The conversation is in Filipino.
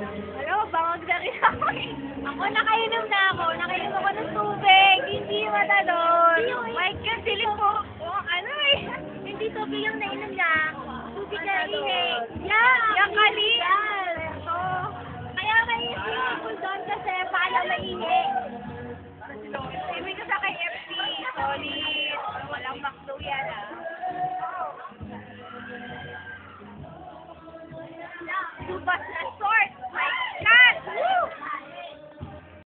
Hello, bangag na rin ako eh. Ako, nakainom na ako. Nakainom ako ng tubig. Hindi matalon. My God, silip ko. Oh, ano eh. Hindi tubig yung nainom niya. Tubig na ihi. Yeah, yung kali. So, kaya may swimming pool doon kasi paano maihi. Ibig ko sa KFC, solid. Walang McDo yan ah. Subas Resort.